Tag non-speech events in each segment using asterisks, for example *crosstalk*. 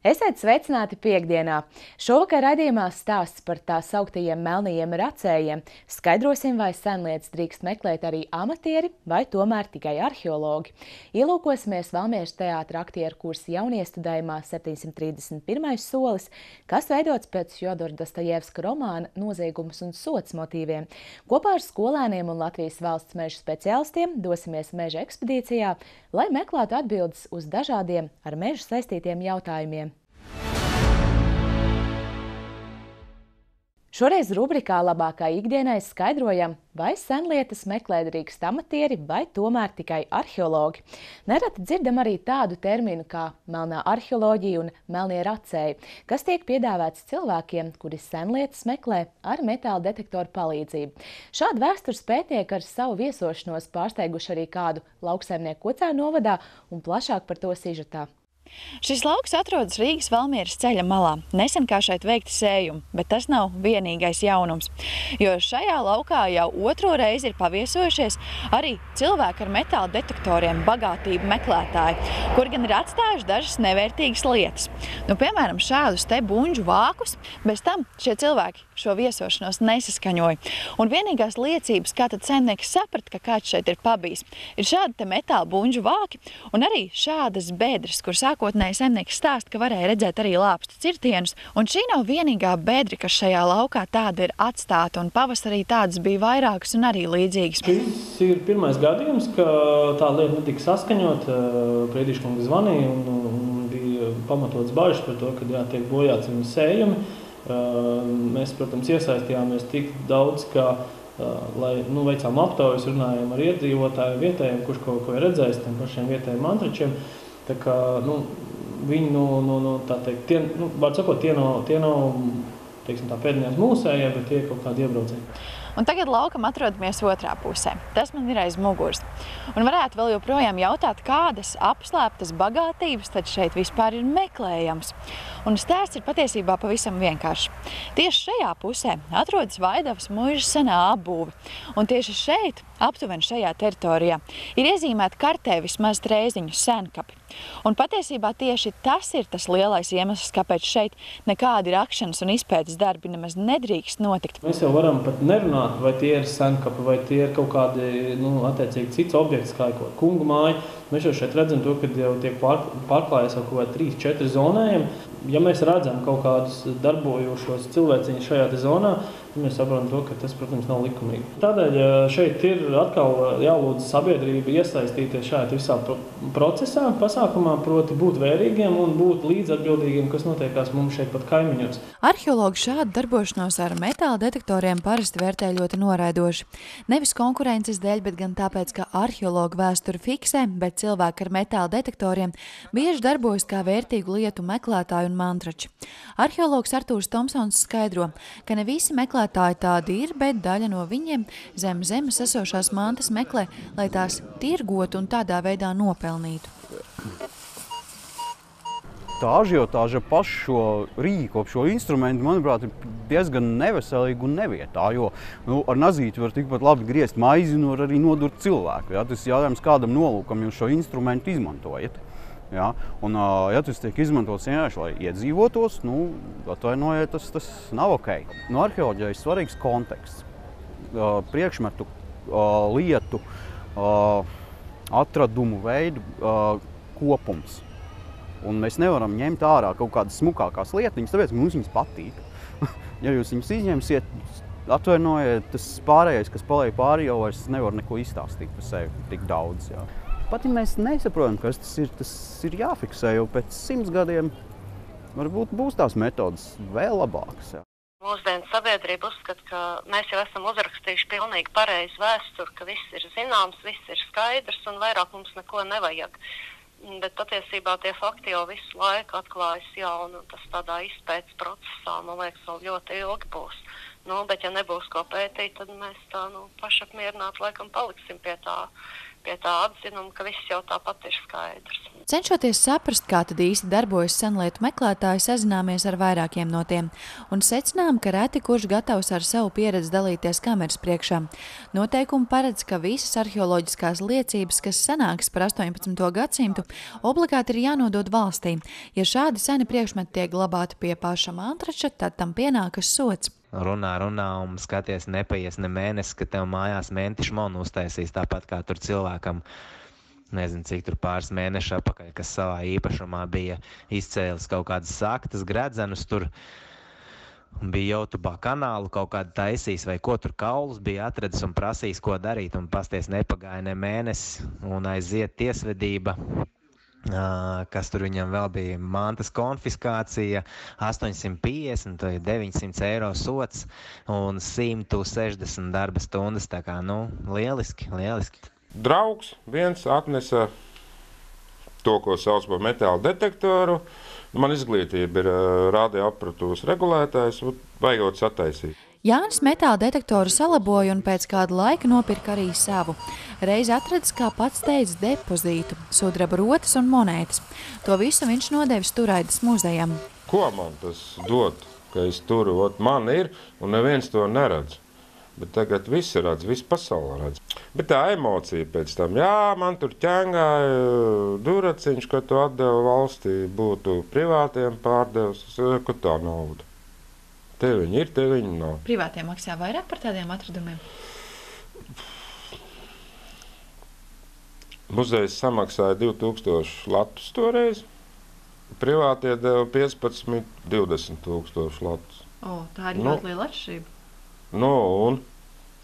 Esiet sveicināti piekdienā! Šovakar raidījumā stāsts par tā sauktajiem melnajiem racējiem. Skaidrosim, vai senlietas drīkst meklēt arī amatieri vai tomēr tikai arheologi. Ielūkosimies Valmiešu teātra aktieru kursa jauniestudējumā 731. solis, kas veidots pēc Jodora Dostojevska romāna Noziegums un sots motīviem. Kopā ar skolēniem un Latvijas valsts meža speciālistiem dosimies meža ekspedīcijā, lai meklētu atbildes uz dažādiem ar mežu saistītiem jautājumiem. Šoreiz rubrikā labākā ikdienai skaidrojam, vai senlietas meklē drīkst amatieri vai tomēr tikai arheologi. Nereti dzirdam arī tādu terminu kā melnā arheoloģija un melnie racēji, kas tiek piedāvāts cilvēkiem, kuri senlietas meklē ar metāla detektoru palīdzību. Šādu vēstures pētnieki ar savu viesošanos pārsteiguši arī kādu lauksaimnieku kocā novadā un plašāk par to sižetā. Šis lauks atrodas Rīgas Valmieras ceļa malā. Nesen kā šeit veikti sējumi, bet tas nav vienīgais jaunums. Jo šajā laukā jau otro reizi ir paviesojušies arī cilvēki ar metāla detektoriem bagātību meklētāji, kur gan ir atstājuši dažas nevērtīgas lietas. Nu, piemēram, šādus te buņģu vākus, bez tam šie cilvēki šo viesošanos nesaskaņoja. Un vienīgās liecības, kā tad saimnieks saprata, ka kāds šeit ir pabijis, ir šādi te metāla buņģu vāki un arī šādas bedres, kur sāk sākotnēji saimnieks stāsta, ka varēja redzēt arī lāpstu cirtienus, un šī nav vienīgā bedra, kas šajā laukā tāda ir atstāta, un pavasarī tādas bija vairākas un arī līdzīgas. Šis ir pirmais gadījums, ka tā lieta netika saskaņot, Priedīškungs zvanīja un, un bija pamatots bažas par to, ka jā, tiek bojāts viņu sējumi. Mēs, protams, iesaistījāmies tik daudz, ka lai nu, veicām aptaujas, runājām ar iedzīvotājiem, vietējiem, kurš kaut ko ir redzējis, tiem pašiem vietējiem mantračiem. Tā kā, nu, viņi, nu, nu, nu, tā teikt, tie, nu, var sakot, tie nav, tie nav teiksim, tā pēdējās mūsējie, bet tie ir kaut kādi iebraucēji. Un tagad laukam atrodamies otrā pusē. Tas man ir aiz muguras. Un varētu vēl joprojām jautāt, kādas apslēptas bagātības tad šeit vispār ir meklējams. Un stāsts ir patiesībā pavisam vienkāršs. Tieši šajā pusē atrodas Vaidavas muižas senā apbūve. Un tieši šeit, aptuveni šajā teritorijā, ir iezīmēta kartē vismaz trēziņu senkapi. Un patiesībā tieši tas ir tas lielais iemesls, kāpēc šeit nekādi rakšanas un izpētes darbi nemaz nedrīkst notikt. Mēs jau varam pat nerunāt, vai tie ir senkapi, vai tie ir kaut kādi, nu, attiecīgi cits objekts, kā kaut kungu māja. Mēs jau šeit redzam to, ka jau tiek pār, pārklājas jau kaut kādi 3-4 zonējumi ja mēs redzam kaut kādus darbojošos cilvēciņus šajā zonā, mēs saprotam, to, ka tas, protams, nav likumīgi. Tādēļ šeit ir atkal jālūdz sabiedrība iesaistīties šajā visā procesā, pasākumā, proti būt vērīgiem un būt līdzatbildīgiem, kas notiekās mums šeit pat kaimiņos. Arheologi šādu darbošanos ar metāla detektoriem parasti vērtē ļoti noraidoši. Nevis konkurences dēļ, bet gan tāpēc, ka arheologu vēsturi fiksē, bet cilvēki ar metāla detektoriem bieži darbojas kā vērtīgu lietu meklētāju un mantrači. Arheologs Artūrs Tomsons skaidro, ka ne visi meklētāji tādi ir, bet daļa no viņiem zem zemes esošās mantas meklē, lai tās tirgotu un tādā veidā nopelnītu. Tā ažiotāža pašu šo rīku, šo instrumentu, manuprāt, ir diezgan neveselīga un nevietā. Jo nu, ar nazīti var tikpat labi griezt maizi, un var arī nodurt cilvēku. Ja? Tas jautājums, kādam nolūkam jūs šo instrumentu izmantojat. Ja? Un, ja tas tiek izmantots vienkārši, lai iedzīvotos, nu, atvainojiet, tas, tas nav ok. No nu, arheoloģijai ir svarīgs konteksts, priekšmetu, lietu, atradumu veidu kopums. Un mēs nevaram ņemt ārā kaut kādas smukākās lietiņas, tāpēc mums viņas patīk. *laughs* ja jūs viņus izņemsiet, atvainojiet, tas pārējais, kas paliek pāri, jau vairs nevar neko izstāstīt par sevi tik daudz. Jā. Pat ja mēs nesaprotam, kas tas ir, tas ir jāfiksē jau pēc simts gadiem. Varbūt būs tās metodas vēl labākas. Jā. Mūsdienu sabiedrība uzskata, ka mēs jau esam uzrakstījuši pilnīgi pareizu vēsturi, ka viss ir zināms, viss ir skaidrs un vairāk mums neko nevajag. Bet patiesībā tie fakti jau visu laiku atklājas jaunu, un tas tādā izpētes procesā, man liekas, vēl ļoti ilgi būs. Nu, bet, ja nebūs ko pētīt, tad mēs tā nu, pašapmierināti laikam paliksim pie tā pie tā atzinuma, ka viss jau tāpat ir skaidrs. Cenšoties saprast, kā tad īsti darbojas senlietu meklētāji, sazināmies ar vairākiem no tiem un secinām, ka reti kurš gatavs ar savu pieredzi dalīties kameras priekšā. Noteikumi paredz, ka visas arheoloģiskās liecības, kas sanāks par 18. gadsimtu, obligāti ir jānodod valstī. Ja šādi seni priekšmeti tiek glabāti pie paša mantrača, tad tam pienākas sots runā, runā un skaties, nepaies ne mēnesis, ka tev mājās mēnešu monu uztaisīs tāpat kā tur cilvēkam. Nezinu, cik tur pāris mēneši atpakaļ, kas savā īpašumā bija izcēlis kaut kādas saktas, gredzenus tur. Bija jau tubā kanālu kaut kādu taisījis, vai ko tur kaulus bija atradzis un prasījis, ko darīt. Un pasties nepagāja ne mēnesis, un aiziet tiesvedība kas tur viņam vēl bija mantas konfiskācija, 850 vai 900 eiro sots un 160 darba stundas. Tā kā, nu, lieliski, lieliski. Draugs viens atnesa to, ko sauc par metāla detektoru. Man izglītība ir radioapatūras regulētājs, vajag sataisīt. Jānis metāla detektoru salaboja un pēc kāda laika nopirka arī savu. Reiz atradis, kā pats teica, depozītu, sudraba rotas un monētas. To visu viņš nodevis Turaidas muzejam. Ko man tas dod, ka es turu, ot man ir, un neviens to neredz. Bet tagad viss redz, viss pasaulē redz. Bet tā emocija pēc tam, jā, man tur ķēngāja duraciņš, ka tu atdevi valstī, būtu privātiem pārdevis, ka tā nauda. Te viņi ir, te viņi nav. Privātie maksā vairāk par tādiem atradumiem? Muzejs samaksāja 2000 latus toreiz. Privātie deva 15, 20 tūkstoši latus. O, tā ir nu, ļoti liela atšķirība. Nu, un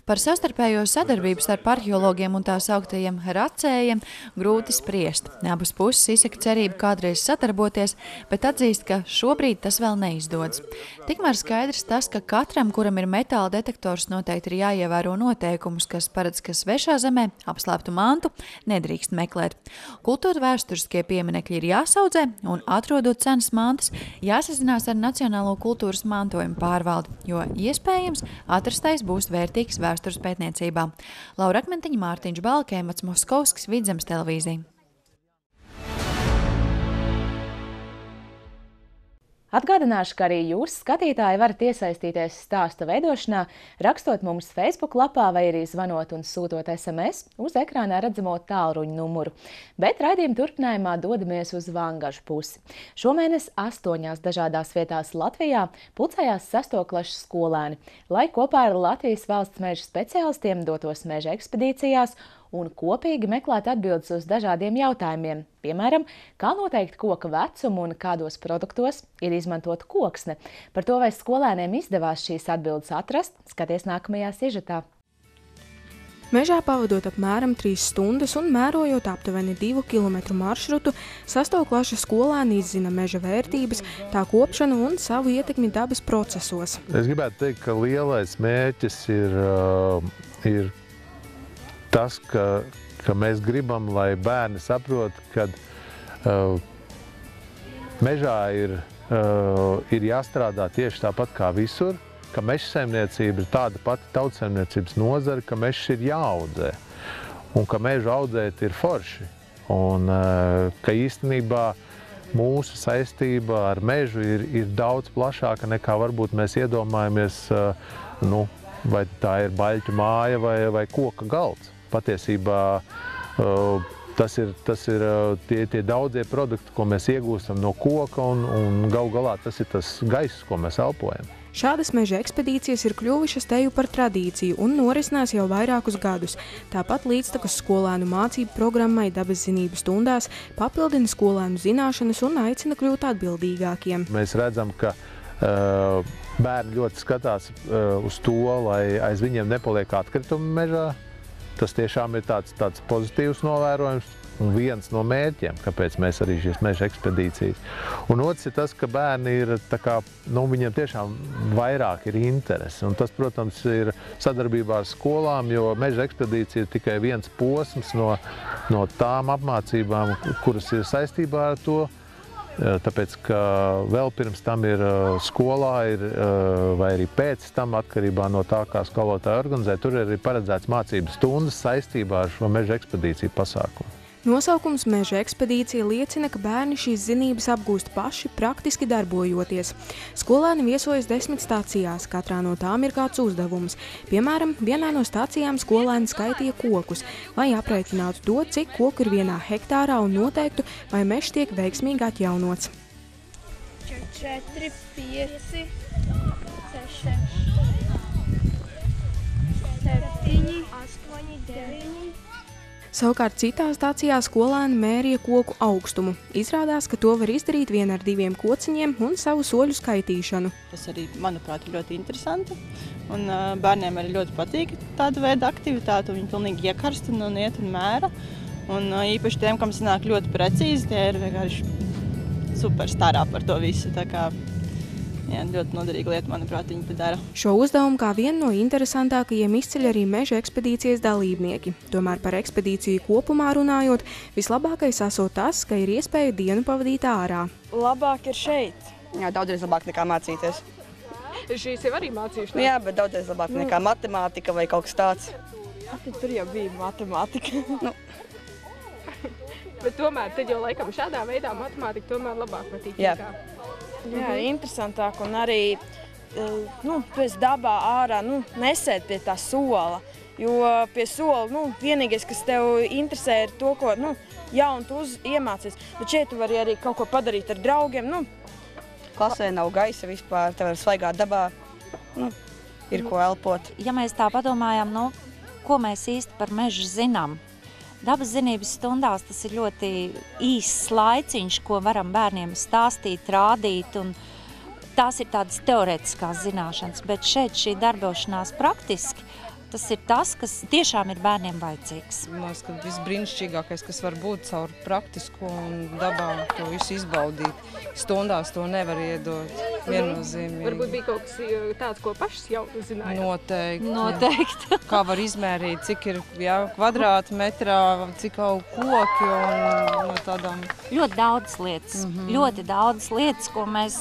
Par savstarpējo sadarbību starp arheologiem un tā sauktajiem racējiem grūti spriest. Abas puses izsaka cerību kādreiz sadarboties, bet atzīst, ka šobrīd tas vēl neizdodas. Tikmēr skaidrs tas, ka katram, kuram ir metāla detektors, noteikti ir jāievēro noteikumus, kas paredz, ka svešā zemē apslēptu mantu nedrīkst meklēt. Kultūra vēsturiskie pieminekļi ir jāsaudzē un, atrodot cenas mantas, jāsazinās ar Nacionālo kultūras mantojumu pārvaldi, jo iespējams atrastais būs vērtīgs vēstures vēstures pētniecībā. Laura Akmentiņa, Mārtiņš Balkēmats, Moskovskis, Vidzemes televīzija. Atgādināšu, ka arī jūs, skatītāji, varat iesaistīties stāsta veidošanā, rakstot mums Facebook lapā vai arī zvanot un sūtot SMS uz ekrānā redzamo tālruņa numuru. Bet raidījuma turpinājumā dodamies uz Vangažu pusi. Šomēnes astoņās dažādās vietās Latvijā pulcējās sestoklašu skolēni, lai kopā ar Latvijas valsts meža speciālistiem dotos meža ekspedīcijās un kopīgi meklēt atbildes uz dažādiem jautājumiem. Piemēram, kā noteikt koka vecumu un kādos produktos ir izmantota koksne. Par to, vai skolēniem izdevās šīs atbildes atrast, skaties nākamajā sižetā. Mežā pavadot apmēram 3 stundas un mērojot aptuveni 2 km maršrutu, sastāvklaša skolēni izzina meža vērtības, tā kopšanu un savu ietekmi dabas procesos. Es gribētu teikt, ka lielais mērķis ir, uh, ir tas, ka, ka mēs gribam, lai bērni saprot, ka uh, mežā ir, uh, ir jāstrādā tieši tāpat kā visur, ka meža saimniecība ir tāda pati tautsaimniecības nozara, ka mežs ir jāaudzē un ka mežu audzēt ir forši. Un uh, ka īstenībā mūsu saistība ar mežu ir, ir daudz plašāka nekā varbūt mēs iedomājamies, uh, nu, vai tā ir baļķu māja vai, vai koka galds patiesībā uh, tas ir, tas ir uh, tie, tie daudzie produkti, ko mēs iegūstam no koka, un, un gal galā tas ir tas gaiss, ko mēs elpojam. Šādas meža ekspedīcijas ir kļuvušas teju par tradīciju un norisinās jau vairākus gadus. Tāpat līdztekus skolēnu mācību programmai dabas zinību stundās papildina skolēnu zināšanas un aicina kļūt atbildīgākiem. Mēs redzam, ka uh, bērni ļoti skatās uh, uz to, lai aiz viņiem nepaliek atkritumi mežā, Tas tiešām ir tāds, tāds pozitīvs novērojums. Un viens no mērķiem, kāpēc mēs arī šīs meža ekspedīcijas. Un otrs ir tas, ka bērni ir, kā, nu, viņiem tiešām vairāk ir interesi. Un tas, protams, ir sadarbībā ar skolām, jo meža ekspedīcija ir tikai viens posms no, no tām apmācībām, kuras ir saistībā ar to Tāpēc, ka vēl pirms tam ir skolā, ir, vai arī pēc tam, atkarībā no tā, kā skolotāji organizē, tur ir paredzēts mācību stundas saistībā ar šo meža ekspedīciju pasākumu. Nosaukums Meža ekspedīcija liecina, ka bērni šīs zinības apgūst paši, praktiski darbojoties. Skolēni viesojas desmit stācijās, katrā no tām ir kāds uzdevums. Piemēram, vienā no stācijām skolēni skaitīja kokus, lai aprēķinātu to, cik koku ir vienā hektārā un noteiktu, vai mežs tiek veiksmīgi atjaunots. 4, 5, 6, 7, 8, 9. Savukārt citā stācijā skolēni mērīja koku augstumu. Izrādās, ka to var izdarīt vien ar diviem kociņiem un savu soļu skaitīšanu. Tas arī, manuprāt, ir ļoti interesanti. Un, bērniem arī ļoti patīk tāda veida aktivitāte. Viņi pilnīgi iekarst un, iet un mēra. Un, īpaši tiem, kam sanāk ļoti precīzi, tie ir vienkārši super starā par to visu. Jā, ļoti noderīga lieta, manuprāt, viņi to dara. Šo uzdevumu kā vienu no interesantākajiem izceļ arī meža ekspedīcijas dalībnieki. Tomēr par ekspedīciju kopumā runājot, vislabākais esot tas, ka ir iespēja dienu pavadīt ārā. Labāk ir šeit. Jā, daudzreiz labāk nekā mācīties. Šīs jau arī mācīšanās. Jā, bet daudzreiz labāk nu. nekā matemātika vai kaut kas tāds. Tad tur jau bija matemātika. *laughs* nu. bet tomēr, tad jau laikam šādā veidā matemātika tomēr labāk patīk. Jā. Nekā. Jā, mhm. interesantāk un arī eh, nu, pēc dabā ārā nu, nesēt pie tā sola. Jo pie sola nu, vienīgais, kas tev interesē, ir to, ko nu, jaunu tu iemācies. Bet šeit tu vari arī kaut ko padarīt ar draugiem. Nu. Klasē nav gaisa vispār, tev ir svaigā dabā. Nu, ir ko elpot. Ja mēs tā padomājam, nu, ko mēs īsti par mežu zinām, Dabas zinības stundās tas ir ļoti īss laiciņš, ko varam bērniem stāstīt, rādīt. Tās ir tādas teorētiskās zināšanas, bet šeit šī darbošanās praktiski Tas ir tas, kas tiešām ir bērniem vajadzīgs. Man liekas, ka viss brīnišķīgākais, kas var būt caur praktisko un dabā, to visu izbaudīt. Stundās to nevar iedot viennozīmīgi. Varbūt bija kaut kas tāds, ko pašas jau zinājāt. Noteikti. Noteikti. *laughs* Kā var izmērīt, cik ir jā, kvadrātmetrā, cik aug koki un no tādām. Ļoti daudz lietas, mm -hmm. ļoti daudz lietas, ko mēs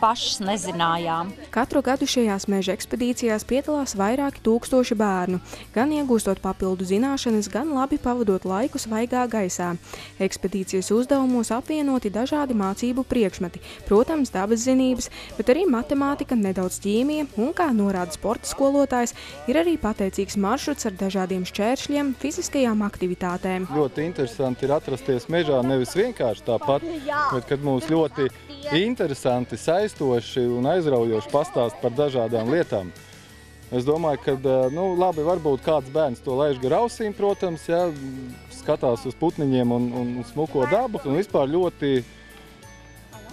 pašas nezinājām. Katru gadu šajās meža ekspedīcijās piedalās vairāki tūkstoši bērnu, gan iegūstot papildu zināšanas, gan labi pavadot laiku svaigā gaisā. Ekspedīcijas uzdevumos apvienoti dažādi mācību priekšmeti, protams, dabas zinības, bet arī matemātika, nedaudz ķīmija un, kā norāda sporta skolotājs, ir arī pateicīgs maršruts ar dažādiem šķēršļiem, fiziskajām aktivitātēm. Ļoti interesanti ir atrasties mežā nevis vienkārši tāpat, bet kad mūs ļoti interesanti, saistoši un aizraujoši pastāst par dažādām lietām. Es domāju, ka nu, labi, varbūt kāds bērns to laiž gar ausīm, protams, ja, skatās uz putniņiem un, un smuko dabu. Un vispār ļoti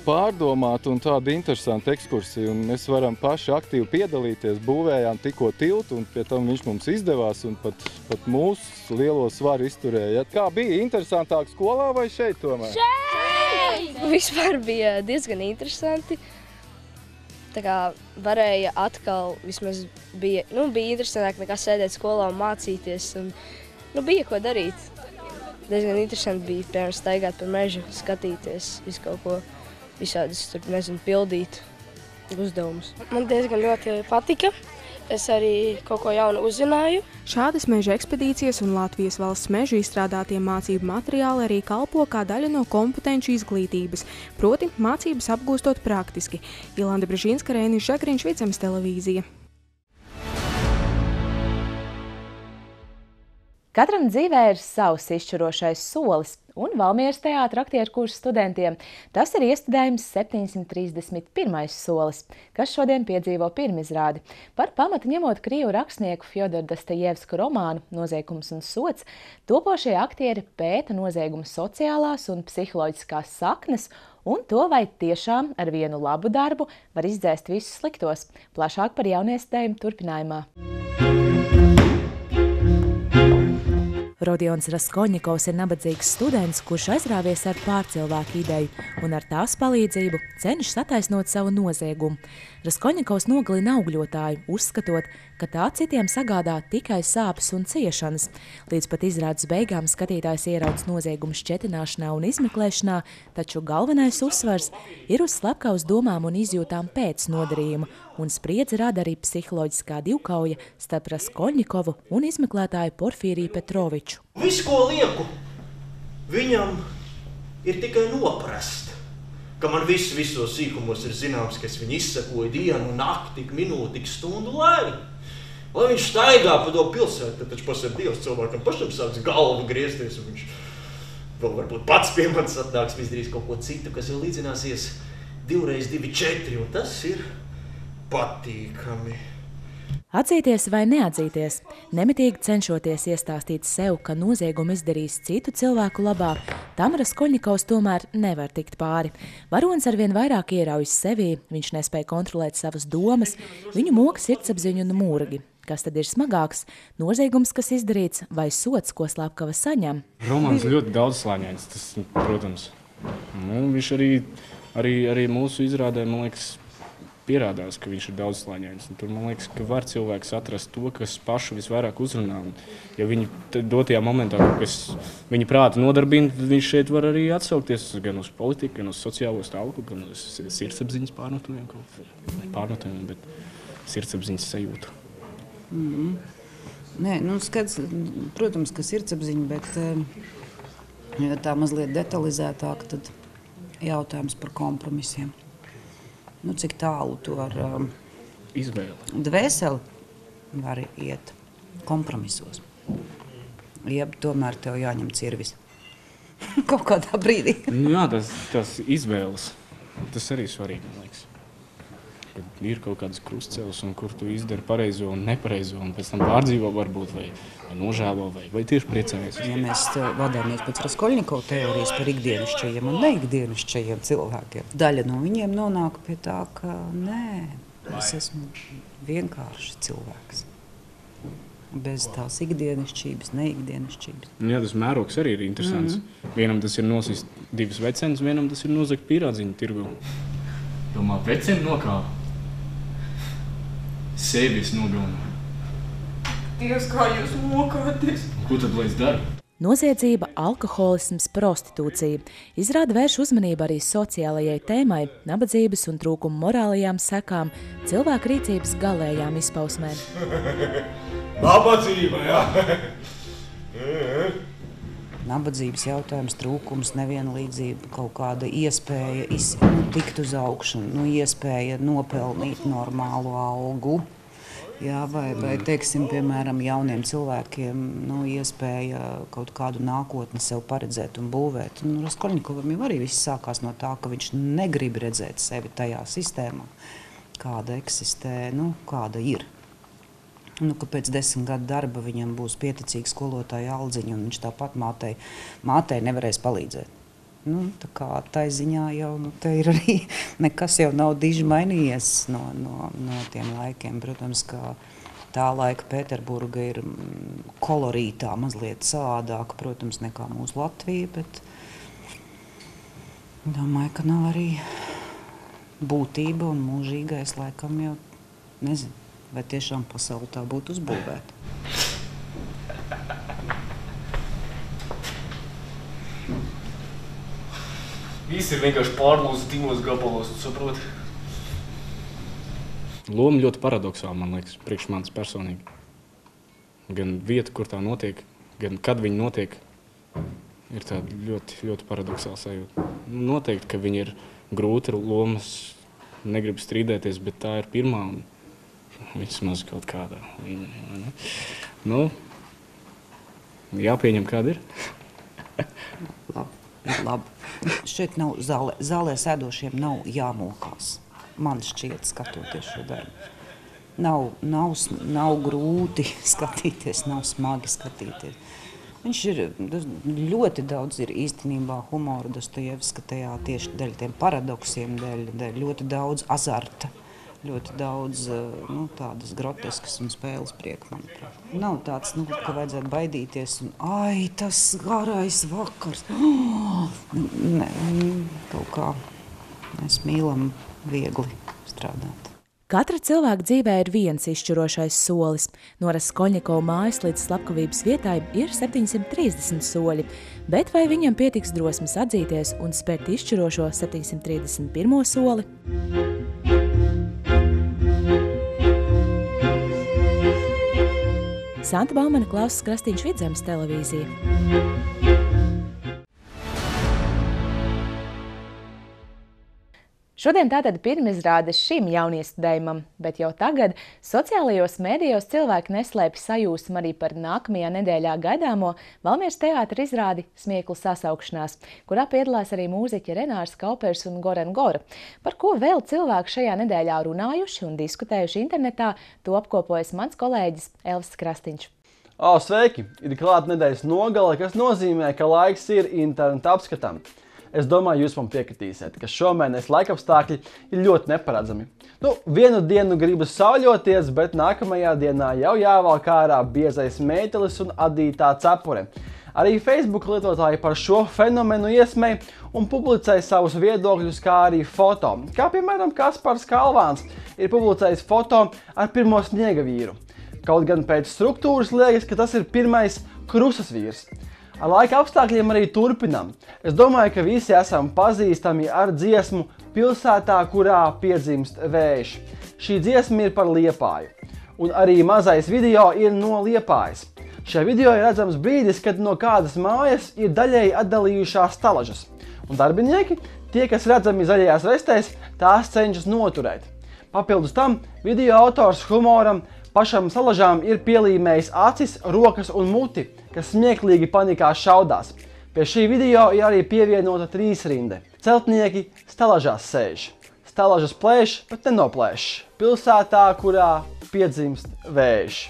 pārdomāta un tāda interesanta ekskursija. Un mēs varam paši aktīvi piedalīties. Būvējām tikko tiltu, un pie tam viņš mums izdevās. Un pat, pat mūsu lielo svaru izturēja. Kā bija interesantāk skolā vai šeit tomēr? Šeit! *laughs* Vispār bija diezgan interesanti. Tā kā varēja atkal, vismaz bija, nu, bija interesantāk nekā sēdēt skolā un mācīties. Un, nu, bija ko darīt. Diezgan interesanti bija, piemēram, staigāt pa mežu, skatīties, visu kaut ko, visādus tur, nezinu, pildīt uzdevumus. Man diezgan ļoti patika. Es arī kaut ko jaunu uzzināju. Šādas meža ekspedīcijas un Latvijas valsts meža izstrādātie mācību materiāli arī kalpo kā daļa no kompetenci izglītības, proti mācības apgūstot praktiski. Ilanda Brežīnska, Rēnis Žagriņš, Vidzemes televīzija. Katram dzīvē ir savs izšķirošais solis, un Valmieras teātra aktieru kursu studentiem tas ir iestudējums 731. solis, kas šodien piedzīvo pirmizrādi. Par pamatu ņemot krievu rakstnieku Fjodoru Dostojevsku romānu Noziegums un sots, topošie aktieri pēta nozieguma sociālās un psiholoģiskās saknes un to, vai tiešām ar vienu labu darbu var izdzēst visus sliktos. Plašāk par jauniestējumu turpinājumā. Rodions Raskoņikovs ir nabadzīgs students, kurš aizrāvies ar pārcilvēku ideju un ar tās palīdzību cenšas attaisnot savu noziegumu. Raskoņikovs nogalina augļotāju, uzskatot, ka tā citiem sagādā tikai sāpes un ciešanas. Līdz pat izrādes beigām skatītājs ierauc noziegumu šķetināšanā un izmeklēšanā, taču galvenais uzsvars ir uz slepkavas domām un izjūtām pēc nodarījuma, un spriedzi rada arī psiholoģiskā divkauja starp Raskoņikovu un izmeklētāju Porfīriju Petroviču. Viss, ko lieku, viņam ir tikai noprast, ka man viss visos sīkumos ir zināms, ka es viņu izsekoju dienu, nakti, minūti, stundu laiku. Lai viņš staigā pa to pilsētu, tad taču pasaka Dievs cilvēkam pašam sāks galvu griezties, viņš vēl varbūt pats pie manis atnāks, izdarīs kaut ko citu, kas jau līdzināsies divreiz divi četri, un tas ir patīkami. Atzīties vai neatzīties, nemitīgi cenšoties iestāstīt sev, ka noziegumu izdarīs citu cilvēku labā, Tamaras Koļņikovs tomēr nevar tikt pāri. Varonis arvien vairāk ieraujas sevī, viņš nespēja kontrolēt savas domas, viņu moka sirdsapziņu un murgi. Kas tad ir smagāks? Noziegums, kas izdarīts, vai sots, ko slepkava saņem? Romāns ļoti daudz slāņains, tas, protams. Nu, viņš arī, arī, arī mūsu izrādē, man liekas, pierādās, ka viņš ir daudzslāņains. Tur man liekas, ka var cilvēks atrast to, kas pašu visvairāk uzrunā. Un, ja viņi dotajā momentā kas viņa prāta nodarbina, tad viņš šeit var arī atsaukties gan uz politiku, gan uz sociālo stāvokli, gan uz sirdsapziņas pārmetumiem, pārmetumiem bet sirdsapziņas sajūtu. Mm -hmm. Nē, nu, skats, protams, ka sirdsapziņa, bet ja tā mazliet detalizētāk, tad jautājums par kompromisiem. Nu, cik tālu tu ar um, izvēli? Dvēseli var iet kompromisos. Jeb tomēr tev jāņem cirvis. *laughs* Kaut kādā brīdī. nu, jā, tas, tas izvēles. Tas arī svarīgi, man liekas kad ir kaut kādas krustceles, un kur tu izdari pareizo un nepareizo, un pēc tam pārdzīvo, varbūt, vai, vai nožēlo, vai, vai tieši priecājies. Ja mēs vadāmies pēc Raskolnikova teorijas par ikdienišķajiem un neikdienišķajiem cilvēkiem, daļa no viņiem nonāk pie tā, ka nē, es esmu vienkārši cilvēks. Bez tās ikdienišķības, neikdienišķības. Jā, tas mērogs arī ir interesants. Mm -hmm. Vienam tas ir nosist divas vecenes, vienam tas ir nozagt pīrādziņu tirgu. Domā, veceni nokāpa sevis nogalināju. Dievs, kā jūs mokāties? Ko tad lai es daru? Noziedzība, alkoholisms, prostitūcija izrāda vērš uzmanību arī sociālajai tēmai, nabadzības un trūkuma morālajām sekām, cilvēku rīcības galējām izpausmēm. *laughs* Nabadzība, jā! *laughs* Nabadzības jautājums, trūkums, nevienlīdzība, kaut kāda iespēja iz, nu, tikt uz augšu, nu, iespēja nopelnīt normālu algu. Jā, vai, vai teiksim, piemēram, jauniem cilvēkiem nu, iespēja kaut kādu nākotni sev paredzēt un būvēt. Nu, Raskolnikovam jau arī viss sākās no tā, ka viņš negrib redzēt sevi tajā sistēmā, kāda eksistē, nu, kāda ir nu, pēc desmit gadu darba viņam būs pieticīga skolotāja aldziņa, un viņš tāpat mātei, mātei nevarēs palīdzēt. Nu, tā kā tā ziņā jau nu, ir arī *laughs* nekas jau nav diži mainījies no, no, no tiem laikiem. Protams, ka tā laika Pēterburga ir mm, kolorītā mazliet savādāka, protams, nekā mūsu Latvija, bet domāju, ka nav arī būtība un mūžīgais laikam jau nezinu vai tiešām pasaule tā būtu uzbūvēta. Viss ir vienkārši pārlūzts divos gabalos, saproti? Loma ļoti paradoxāla, man liekas, priekš manis personīgi. Gan vieta, kur tā notiek, gan kad viņa notiek, ir tāda ļoti, ļoti paradoxāla sajūta. Noteikti, ka viņa ir grūta lomas, negribu strīdēties, bet tā ir pirmā. Un vismaz kaut kādā līmenī. Nu, jāpieņem, kāda ir. *laughs* labi. Šeit nav zālē, zālē sēdošiem nav jāmokās. Man šķiet, skatoties šo darbu. Nav, nav, nav grūti *laughs* skatīties, nav smagi skatīties. Viņš ir ļoti daudz ir īstenībā humora Dostojevska tajā tieši dēļ tiem paradoksiem, dēļ, dēļ ļoti daudz azarta. Ļoti daudz nu, tādas groteskas un spēles prieka, manuprāt. Nav tāds, nu, ka vajadzētu baidīties un, ai, tas garais vakars. *gasps* Oh! Ne, kaut kā mēs mīlam viegli strādāt. Katra cilvēka dzīvē ir viens izšķirošais solis. No Raskolņikova mājas līdz slepkavības vietai ir 730 soļi, bet vai viņam pietiks drosmes atzīties un spērt izšķirošo 731 soli? Santa Baumana Klausas Krastīņš Vidzemes televīzija. Šodien tātad pirmizrāde šim jauniestudējumam, bet jau tagad sociālajos mēdījos cilvēki neslēpj sajūsmu arī par nākamajā nedēļā gaidāmo Valmieras teātra izrādi Smieklu sasaukšanās, kurā piedalās arī mūziķi Renārs Kaupers un Goran Gora. Par ko vēl cilvēki šajā nedēļā runājuši un diskutējuši internetā, to apkopojas mans kolēģis Elvis Krastīņš. O, sveiki! Ir klāta nedēļas nogale, kas nozīmē, ka laiks ir interneta apskatām. Es domāju, jūs man piekritīsiet, ka šomēnes laikapstākļi ir ļoti neparedzami. Nu, vienu dienu gribas sauļoties, bet nākamajā dienā jau jāvalk ārā biezais mētelis un adītā cepure. Arī Facebook lietotāji par šo fenomenu iesmēja un publicēja savus viedokļus, kā arī foto. Kā piemēram Kaspars Kalvāns ir publicējis foto ar pirmo sniega vīru. Kaut gan pēc struktūras liekas, ka tas ir pirmais krusas vīrs. Ar laika apstākļiem arī turpinām. Es domāju, ka visi esam pazīstami ar dziesmu pilsētā, kurā piedzimst vējš. Šī dziesma ir par liepāju. Un arī mazais video ir no liepājas. Šajā video ir redzams brīdis, kad no kādas mājas ir daļēji atdalījušās stalažas. Un darbinieki, tie, kas redzami zaļajās vestēs, tās cenšas noturēt. Papildus tam video autors humoram pašam salažām ir pielīmējis acis, rokas un muti, kas smieklīgi panikā šaudās. Pie šī video ir arī pievienota trīsrinde. Celtnieki stalažās sēž. Stalažas plēš, bet nenoplēš. Pilsētā, kurā piedzimst vējš.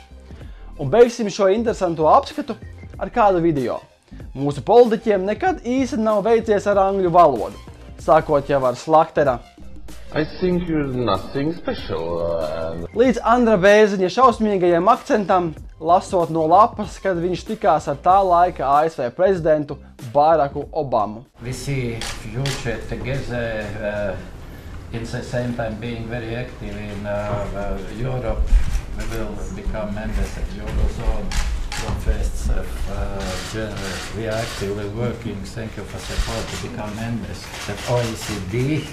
Un beigsim šo interesanto apskatu ar kādu video. Mūsu politiķiem nekad īsti nav veicies ar angļu valodu. Sākot jau ar slaktera Special, uh... Līdz Andra Bēziņa šausmīgajam akcentam, lasot no lapas, kad viņš tikās ar tā laika ASV prezidentu Baraku Obamu. Visi future together, uh, in the same time being very active in uh, uh, Europe, we will become members of Eurozone 1st of uh, January. We are actively working, thank you for support, to become members of OECD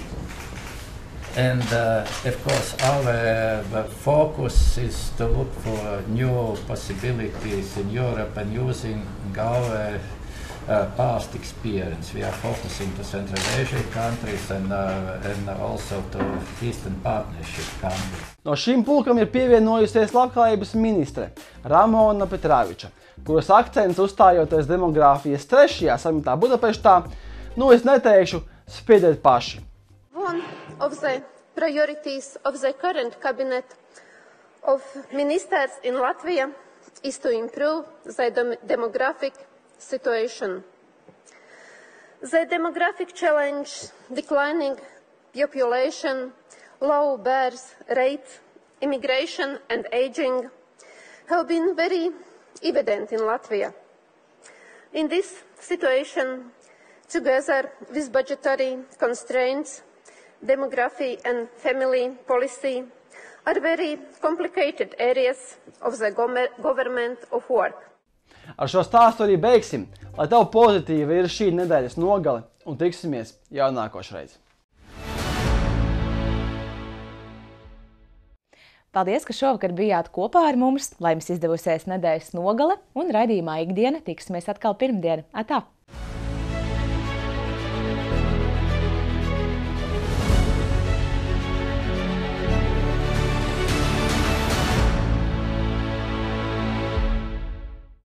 And uh, of course, our uh, focus is to look for new possibilities in Europe and using our uh, past experience. We are focusing to Central Asian countries and, uh, and also to Eastern Partnership countries. No šīm pulkam ir pievienojusies labklājības ministre Ramona Petraviča, kuras akcents uzstājoties demogrāfijas trešajā samitā Budapeštā, nu es neteikšu, spiediet paši. One of the priorities of the current cabinet of ministers in Latvia is to improve the dem demographic situation. The demographic challenge, declining population, low birth rates, immigration and aging have been very evident in Latvia. In this situation, together with budgetary constraints, demography and family policy are very complicated areas of the government of work. Ar šo stāstu arī beigsim, lai tev pozitīva ir šī nedēļas nogale un tiksimies jau nākošreiz. Paldies, ka šovakar bijāt kopā ar mums, lai jums izdevusies nedēļas nogale un raidījumā ikdiena tiksimies atkal pirmdien. Atā!